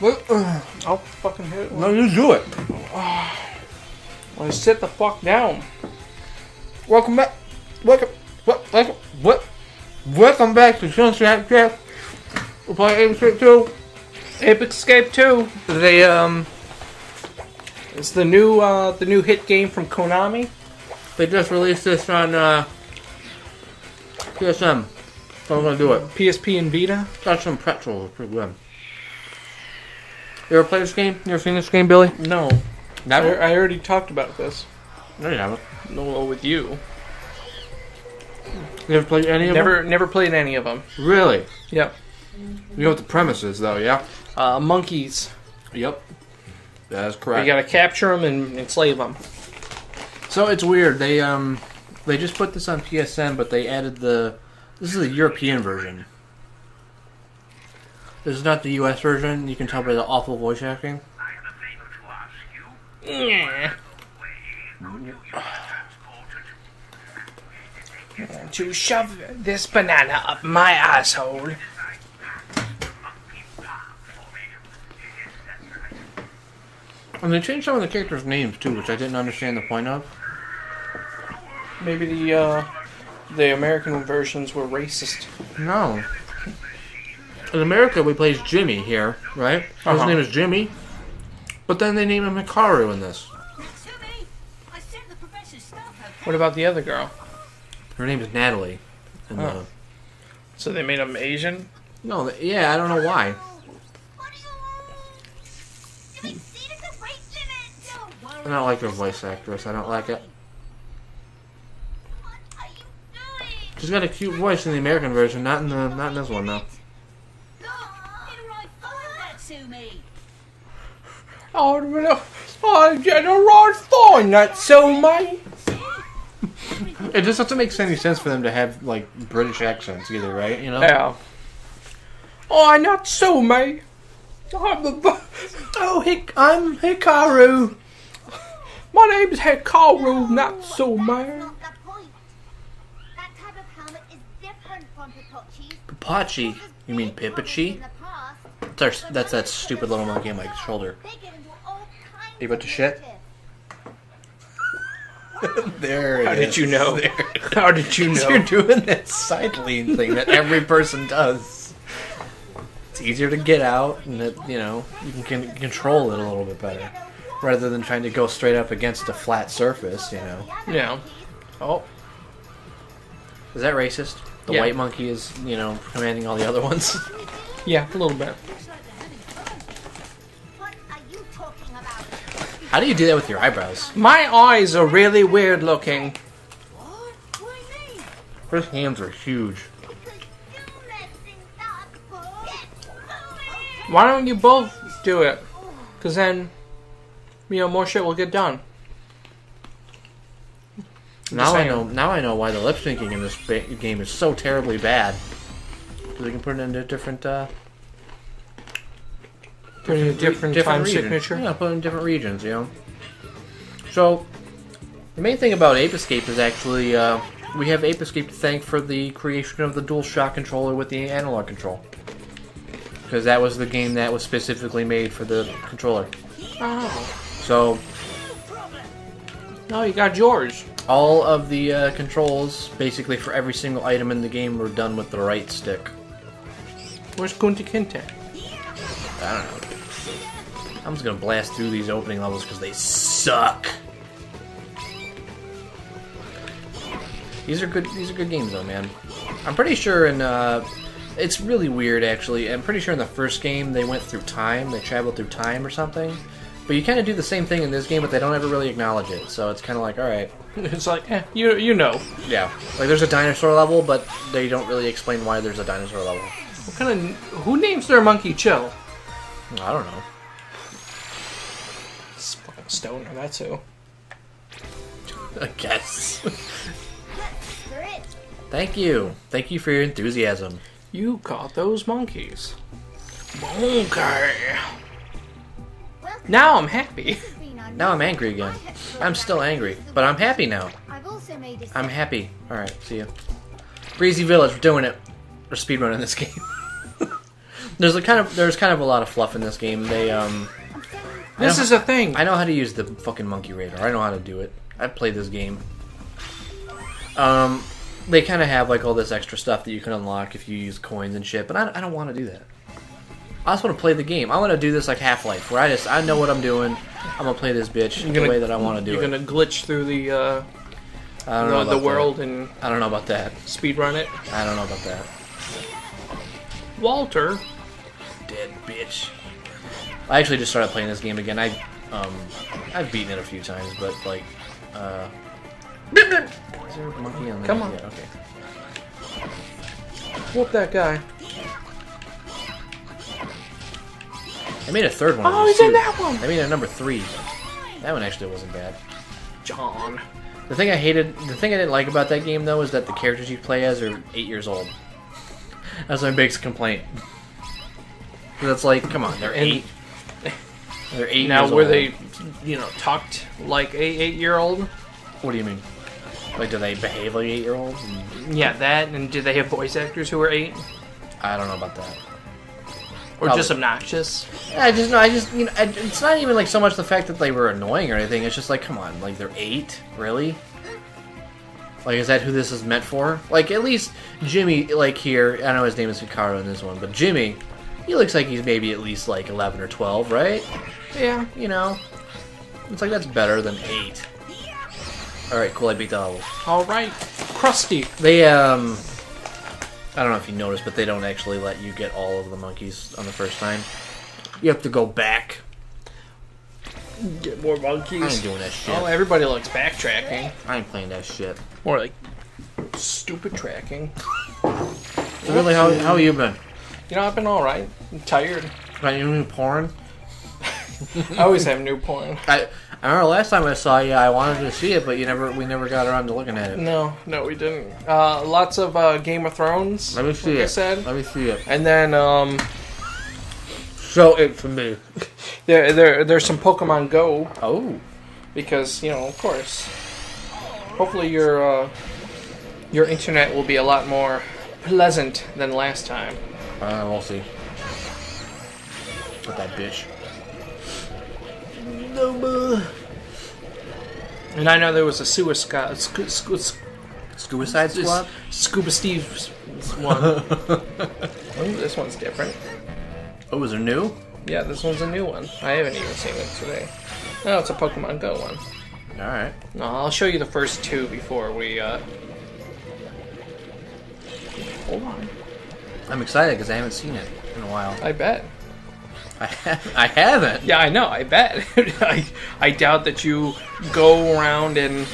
What? I'll fucking hit it. No, you do it. Well, sit the fuck down. Welcome back. Welcome. What? Welcome. What? Welcome back to Chinstrap Chaps. We're playing Ape Escape 2. Ape Escape 2. They, um, It's the new uh, the new hit game from Konami. they just released this on, uh, PSM. So I'm gonna do it. PSP and Vita. Got some pretzels. Pretty good. You ever played this game? You ever seen this game, Billy? No, Never. I, I already talked about this. No, you haven't. No, with you. You ever played any of Never never played any of them. them? Really? Yep. You know what the premise is, though, yeah? Uh, monkeys. Yep. That is correct. You gotta capture them and enslave them. So it's weird. They um they just put this on PSN, but they added the this is the European version. This is not the US version. You can tell by the awful voice acting. I have a favor to ask you. Yeah. Could you be transported? To shove this banana up my asshole. Monkey Park for me. Yes, that's. And they changed some of the characters' names too, which I didn't understand the point of. Maybe the uh, the American versions were racist. No. In America, we plays Jimmy here, right? His Uh-huh. name is Jimmy. But then they name him Hikaru in this. Natsumi, I sent the professor's stuff, okay? What about the other girl? Her name is Natalie. And, uh, Oh. So they made him Asian? no, yeah, I don't know why. What do you... You exceeded the weight limit! Don't worry. I don't like her voice actress. I don't like it. What are you doing? She's got a cute voice in the American version, not in the not in this one though. How do I find Natsumi? Oh, no. I get a right fine, that's so mate. It just doesn't make any sense for them to have like British accents either, right? You know? Yeah. Oh, not so mate. I'm the... Oh, Hik- I'm Hikaru. My name's Hikaru, not so mate. Not the point. That type of helmet is different from Pikachu's. Papachi. You mean Pipachi? That's, our, that's that stupid little monkey on my shoulder. You about to shit? There. How did you know? There. How did you know? You're doing that side lean thing that every person does. It's easier to get out, and it, you know you can con- control it a little bit better, rather than trying to go straight up against a flat surface. You know, Yeah. Oh, is that racist? The Yeah. white monkey is, you know, commanding all the other ones. yeah, a little bit. How do you do that with your eyebrows? My eyes are really weird looking. What? Why me? His hands are huge. Because you messing up. Get away. Why don't you both do it? Because then, you know, more shit will get done. Now I know. Now I know why the lip syncing in this game is so terribly bad. Because they can put it into different, uh, Put in a different, time regions. signature. Yeah, put in different regions, you know. So, the main thing about Ape Escape is actually uh, we have Ape Escape to thank for the creation of the Dual DualShock controller with the analog control. Because that was the game that was specifically made for the controller. Oh. So, No, you got yours. all of the uh, controls, basically for every single item in the game, were done with the right stick. Where's Kunta Kinte? I don't know. I'm just gonna blast through these opening levels because they suck. These are good. These are good games, though, man. I'm pretty sure in. Uh, it's really weird, actually. I'm pretty sure in the first game they went through time. They traveled through time or something. But you kind of do the same thing in this game, but they don't ever really acknowledge it. So it's kind of like, all right, It's like, eh, you you know. yeah. Like there's a dinosaur level, but they don't really explain why there's a dinosaur level. What kind of who names their monkey Chill? I don't know. It's fucking stoner. That's who. I guess. Thank you. Thank you for your enthusiasm. You caught those monkeys. Okay. Now I'm happy. to Green on Now I'm angry again. I'm still angry, but I'm happy now. I've also made a I'm happy. Alright, see ya. Breezy Village, we're doing it. We're speedrunning this game. There's a kind of there's kind of a lot of fluff in this game. They um This is a thing. I know how to use the fucking monkey radar. I know how to do it. I've played this game. Um, they kind of have like all this extra stuff that you can unlock if you use coins and shit, but I, I don't want to do that. I just want to play the game. I want to do this like Half Life, where I just I know what I'm doing. I'm gonna play this bitch You're the gonna- way that I want to do You're it. gonna glitch through the uh, I don't know the, the world and I don't know about that. speedrun it. I don't know about that. Walter. Dead bitch. I actually just started playing this game again. I um I've beaten it a few times, but like uh. Is there a monkey on there? Come on. Yeah, okay. Whoop that guy. I made a third one. Oh, he's in that one. I made a number three. That one actually wasn't bad. John. The thing I hated, the thing I didn't like about that game though, is that the characters you play as are eight years old. That's my biggest complaint. That's like, come on, they're eight. They're eight. Now, were old. they, you know, talked like a eight-year-old? What do you mean? Like, do they behave like eight year olds? Yeah, that. And did they have voice actors who were eight, I don't know about that. or Probably. just obnoxious? I just know. I just you know. I, it's not even like so much the fact that they were annoying or anything. It's just like, come on, like they're eight, really. Like, is that who this is meant for? Like, at least Jimmy, like here, I know his name is Hikaru in this one, but Jimmy, he looks like he's maybe at least like eleven or twelve, right? Yeah. You know, it's like that's better than eight. All right, cool. I beat the level. All right. Krusty. They um, I don't know if you noticed, but they don't actually let you get all of the monkeys on the first time. You have to go back. Get more I ain't monkeys. doing that shit. Oh, everybody likes backtracking. I ain't playing that shit. More like stupid tracking. Really, how how you been? You know, I've been all right. I'm tired. Got any new porn? I always have new porn. I I remember last time I saw you, I wanted to see it, but you never we never got around to looking at it. No, no, we didn't. Uh, lots of uh, Game of Thrones. Let me see like it. I said. Let me see it. And then um, Show it for me. there, there, there's some Pokemon Go Oh, because you know, of course. Hopefully, your uh, your internet will be a lot more pleasant than last time. Uh, we'll see. With that bitch. No, more. and I know there was a Suicide, scu- scu- scu- Suicide Squad. Scuba Steve's one. oh, this one's different. Oh, is it new? Yeah, this one's a new one. I haven't even seen it today. No, it's a Pokemon Go one. All right. No, I'll show you the first two before we. uh... I'm excited because I haven't seen it in a while. I bet. I have, I haven't. Yeah, I know. I bet. I I doubt that you go around and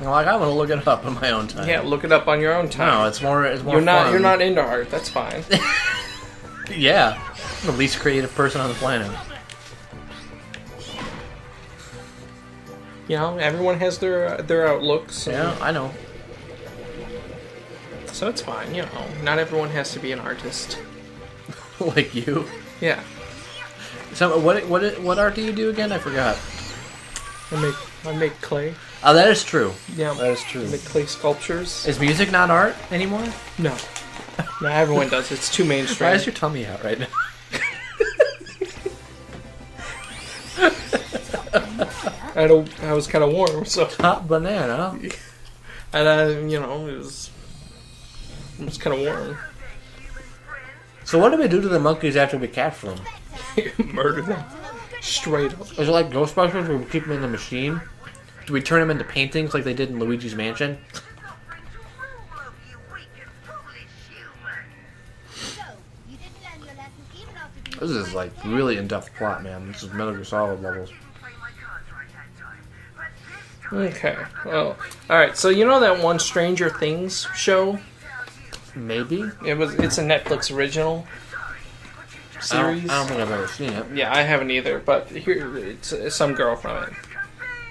I'm like I'm gonna look it up on my own time. yeah look it up on your own time. No, it's more. It's more. you're not. fun. You're not into art. That's fine. Yeah, I'm the least creative person on the planet. you know, everyone has their their outlooks. Yeah, I know. So it's fine. You know, not everyone has to be an artist. like you. Yeah. So what what what art do you do again? I forgot. I make I make clay. Oh, that is true. Yeah. That is I true. make clay sculptures. Is music not art anymore? No. No, everyone does. It's too mainstream. Why is your tummy out right now? I don't. I was kind of warm, so Hot banana. and uh, you know it was. It was kind of warm. So what do we do to the monkeys after we capture them? Murder them straight up. Is it like Ghostbusters where we keep them in the machine? Do we turn them into paintings like they did in Luigi's Mansion? All of you weak and foolish humans. So, you didn't learn your lesson even after being This is like really in-depth plot, man. This is Metal Gear Solid levels. Play my cards right that time. But this time, Okay. Well, all right. So you know that one Stranger Things show? Maybe. It was. It's a Netflix original I don't, series. I don't think I've ever seen it. Yeah, I haven't either. But here, it's, it's some girl from it.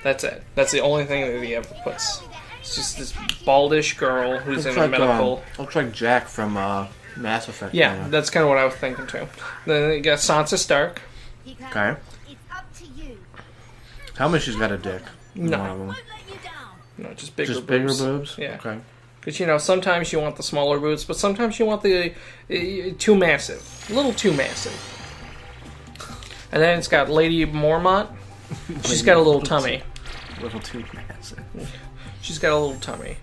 That's it. That's the only thing that he ever puts. It's just this baldish girl who's in a medical. um, looks like Jack from uh, Mass Effect. Yeah, kinda. that's kind of what I was thinking too. Then you got Sansa Stark. Okay. It's up to you. Tell me she's got a dick. No. One of them. Won't let you down. No, just bigger Just bigger boobs. boobs? Yeah. Okay. Because you know sometimes you want the smaller boots, but sometimes you want the uh, too massive, a little too massive. And then it's got Lady Mormont. She's got a little tummy. A little too massive. She's got a little tummy.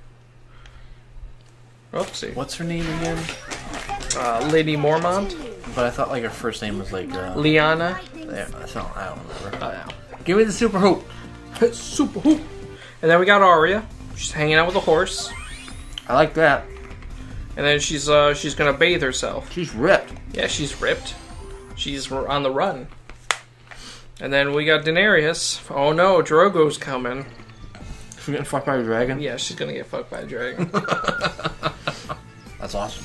Oopsie. What's her name again? Uh, Lady Mormont, But I thought like her first name was like. Uh, Lyanna. yeah, that's not, I don't remember. Uh, Give me the super hoop. Super hoop. And then we got Arya. She's hanging out with a horse. I like that. And then she's uh she's gonna bathe herself. She's ripped. Yeah, she's ripped. She's on the run. And then we got Daenerys. Oh no, Drogo's coming. She's getting fucked by a dragon. Yeah, she's gonna get fucked by a dragon. That's awesome.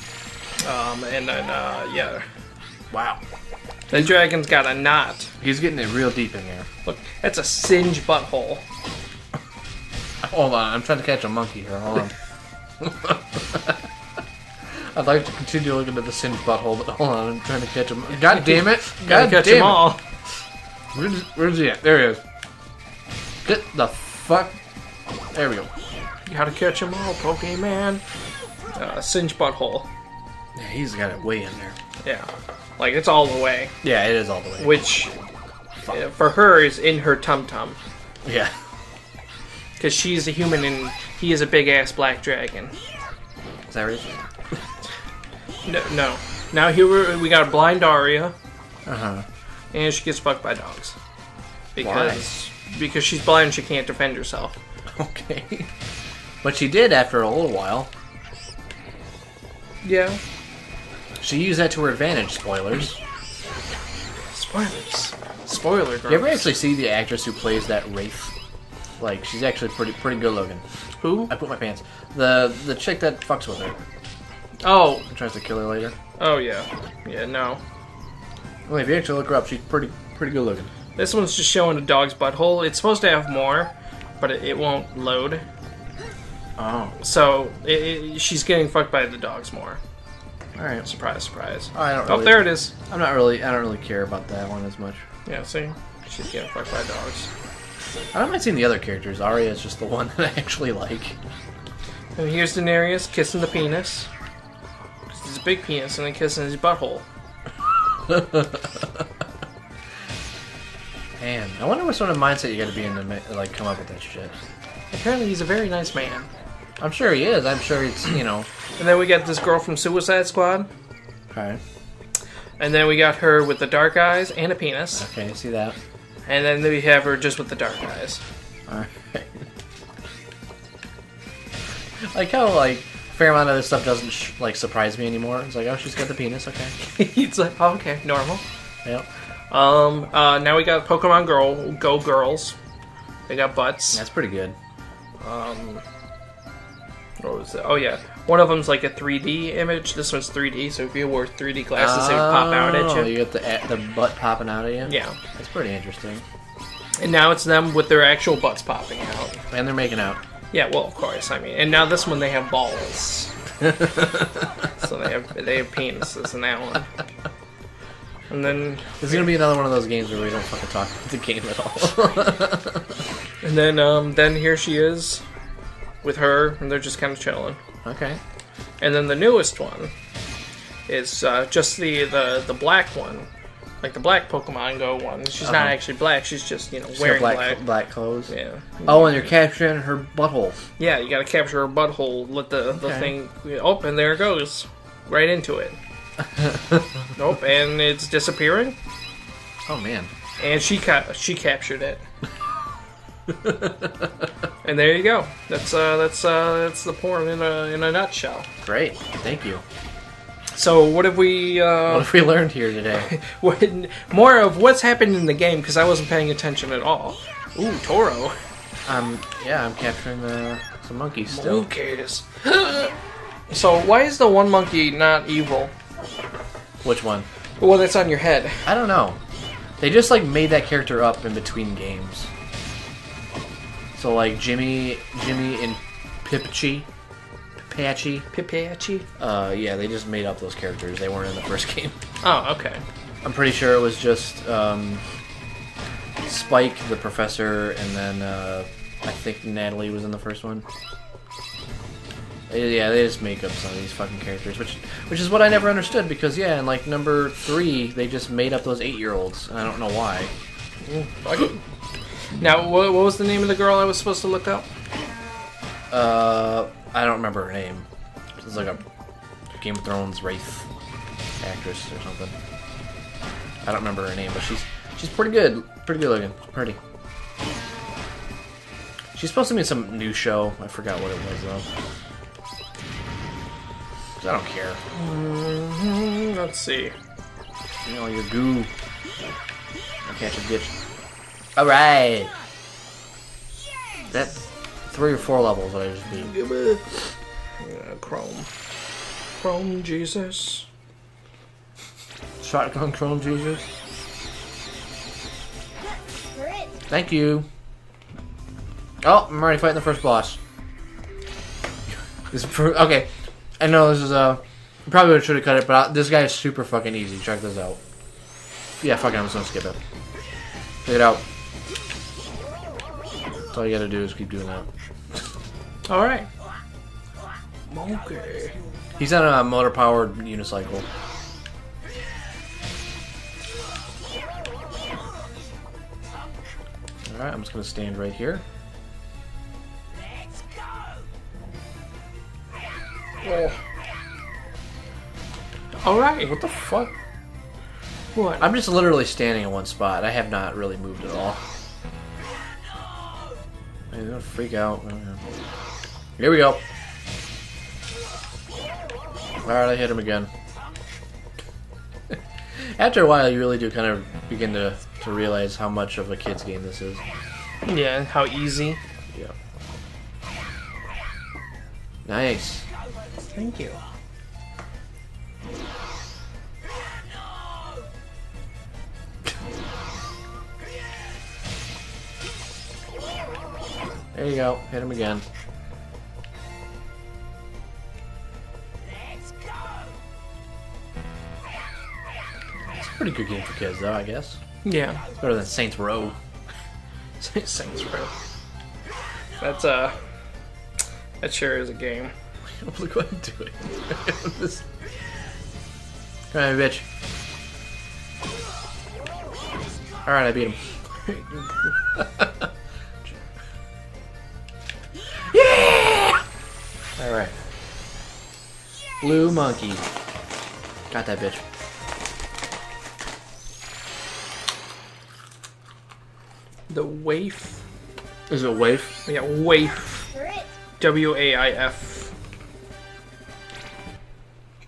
um, and then uh, yeah, Wow. the dragon's got a knot. He's getting it real deep in there. Look, that's a singe butthole. Hold on, I'm trying to catch a monkey here. Hold on. I'd like to continue looking at the singed butthole, but hold on, I'm trying to catch him. God damn it! Gotta God catch damn them it! all. Where's, where's he at? There he is. Get the fuck. There we go. You gotta catch them all, Pokemon. Uh, singe butthole. Yeah, he's got it way in there. Yeah, like it's all the way. Yeah, it is all the way. Which, uh, for her, is in her tum tum. Yeah. Because she's a human and he is a big ass black dragon. Is that right? No, no. Now here we- we got a blind Arya, Uh huh. and she gets fucked by dogs. Because because she's blind, and she can't defend herself. Okay. But she did after a little while. Yeah. She used that to her advantage. Spoilers. Spoilers. Spoiler. Girl. You ever actually see the actress who plays that Wraith? Like, she's actually pretty pretty good looking. Who? I put my pants. The the chick that fucks with her Oh. and tries to kill her later. Oh yeah. Yeah. No. Well, if you actually look her up, she's pretty pretty good looking. This one's just showing a dog's butthole. It's supposed to have more, but it, it won't load. Oh, So it, it, she's getting fucked by the dogs more. all right. Surprise, surprise. Oh, I don't. Oh, there it is. I'm not really. I don't really care about that one as much. Yeah. See, she's getting fucked by dogs. I don't mind seeing the other characters. Arya is just the one that I actually like. And here's Daenerys kissing the penis. It's a big penis, and then kissing his butthole. Man, I wonder what sort of mindset you got to be in to like come up with that shit. Apparently, he's a very nice man. I'm sure he is. I'm sure it's you know. And then we got this girl from Suicide Squad. Okay. And then we got her with the dark eyes and a penis. Okay, see that. And then we have her just with the dark eyes. Alright. like how like a fair amount of this stuff doesn't sh- like surprise me anymore. It's like, oh, she's got the penis. Okay. it's like, oh, okay, normal. Yep. Um, uh, now we got Pokemon Girl, Go Girls. They got butts. That's pretty good. Um, what was it? Oh yeah, one of them's like a 3D image. This one's 3D, so if you wore 3D glasses, it would pop out Oh, at you. You get the the butt popping out at you. Yeah, That's pretty interesting. and now it's them with their actual butts popping out. And they're making out. Yeah, well, of course. I mean, and now this one they have balls, so they have they have penises in that one. And then It's gonna be another one of those games where we don't fucking talk about the game at all. and then um then here she is with her, and they're just kind of chilling. Okay. And then the newest one is uh, just the, the the black one, like the black Pokemon Go one. She's not Uh-huh. actually black. She's just you know She's wearing black. black black clothes. Yeah, Oh, and you're capturing her butthole. yeah. You got to capture her butthole. Let the the Okay. thing. Oh, and there it goes, right into it. nope, and it's disappearing. Oh man. And she ca- she captured it. and there you go. That's uh that's uh that's the porn in a in a nutshell. Great. Thank you. So what have we uh What have we learned here today? what, more of what's happened in the game because I wasn't paying attention at all. Ooh, Toro. um. Yeah, I'm capturing uh, some monkeys still. Cares? so why is the one monkey not evil? Which one? The one that's on your head. I don't know. They just like made that character up in between games. So like Jimmy, Jimmy and Pipachi, Pipachi. Pipachi. Uh, yeah, they just made up those characters. They weren't in the first game. Oh, okay. I'm pretty sure it was just um, Spike, the professor, and then uh, I think Natalie was in the first one. Yeah, they just make up some of these fucking characters, which which is what I never understood because yeah, in like number three, they just made up those eight year olds. I don't know why. It. Now, what, what was the name of the girl I was supposed to look up? Uh, I don't remember her name. It's like a Game of Thrones Wraith actress or something. I don't remember her name, but she's she's pretty good, pretty good looking, pretty. She's supposed to be in some new show. I forgot what it was though. I don't care. Mm, let's see. You know, your goo. I catch a bitch. Alright! That three or four levels that I just beat. Yeah, Chrome. Chrome Jesus. Shotgun Chrome Jesus. Thank you. Oh, I'm already fighting the first boss. This okay. I know this is uh, probably should have cut it, but uh, this guy is super fucking easy. Check this out. Yeah, fuck it, I'm just gonna skip it. Check it out. That's all you gotta do is keep doing that. Alright. Okay. He's on a motor powered unicycle. Alright, I'm just gonna stand right here. Oh. Alright. What the fuck? What? I'm just literally standing in one spot. I have not really moved at all. He's gonna freak out. Here we go. Alright, I hit him again. After a while, you really do kind of begin to, to realize how much of a kid's game this is. Yeah, how easy. Yeah. Nice. Thank you. There you go. Hit him again. It's a pretty good game for kids, though, I guess. Yeah. It's better than Saints Row. Saints Row. That's uh that sure is a game. Look what I'm doing. This- Come on, bitch. Alright, I beat him. Alright. Blue monkey. Got that bitch. The waif. Is it a waif? Yeah, waif. W A I F.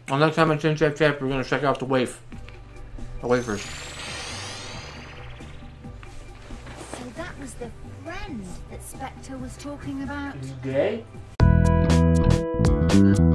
Well, next time I change that chapter, we're gonna check out the waif. The wafers. So that was the friend that Spectre was talking about. Gay? Thank you.